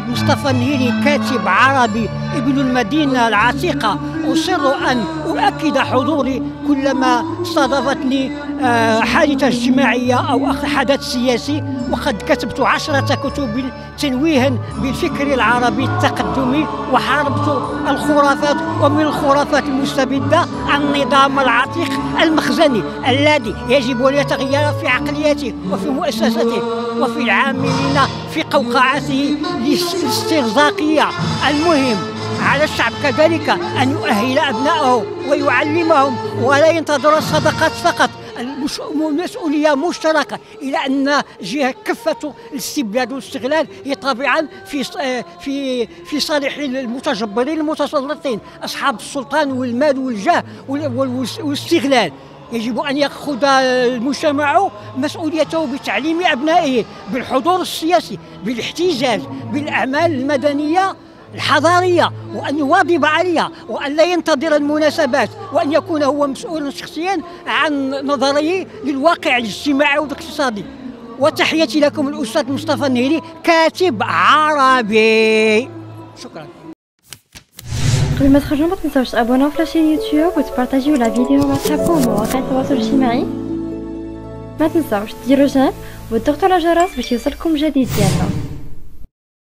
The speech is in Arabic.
مصطفى النهيري كاتب عربي ابن المدينة العتيقة. أصر أن أؤكد حضوري كلما صادفتني آه، حادثة اجتماعية أو حدث سياسي. وقد كتبت عشرة كتب تنويها بالفكر العربي التقدمي. وحاربت الخرافات ومن الخرافات المستبدة النظام العتيق المخزني الذي يجب أن يتغير في عقليته وفي مؤسسته وفي العاملين في قوقعته الاسترزاقية المهم على الشعب كذلك أن يؤهل أبنائه ويعلمهم ولا ينتظر الصدقات فقط. المسؤوليه مشتركة إلى أن جهة كفة الاستبداد والاستغلال هي طبعا في في في صالح المتجبرين المتسلطين أصحاب السلطان والمال والجاه والاستغلال. يجب أن يأخذ المجتمع مسؤوليته بتعليم أبنائه بالحضور السياسي بالاحتجاج بالأعمال المدنية الحضارية وأن يواظب عليها وأن لا ينتظر المناسبات وأن يكون هو مسؤولا شخصيا عن نظره للواقع الاجتماعي والاقتصادي. وتحياتي لكم الأستاذ مصطفى النهيري كاتب عربي. شكرا. قبل ما تخرجوا ما تنساوش تابوناو في la chaîne يوتيوب وتبارطاجيو la vidéo مع صحابكم ومواقع التواصل الاجتماعي ما تنساوش ديروا j'aime وتضغطوا على الجرس باش يوصلكم جديد ديالنا